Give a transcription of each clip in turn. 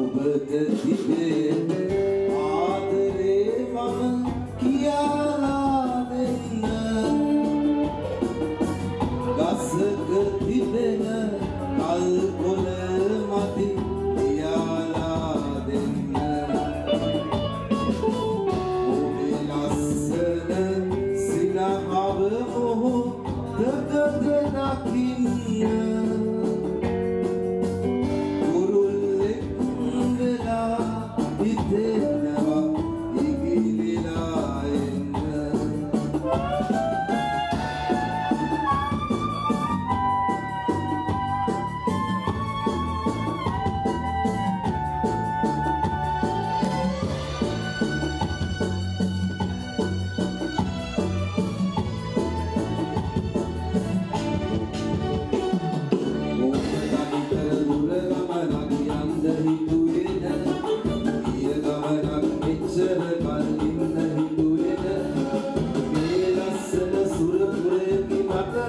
ඔබද තිබේ ආදරේ මම කියලා දෙන්න. ගසක තිබෙන කල් කොළ මති කියලා දෙන්න. ඔබේ ලස්සන සිනහව මොහොතකද දකින්න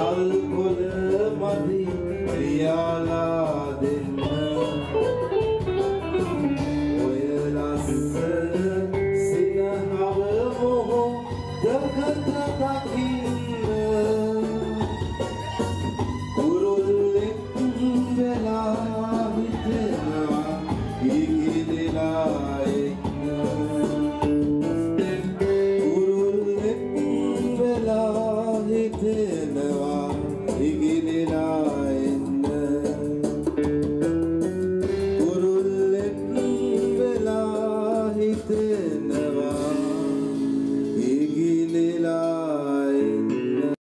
love. The I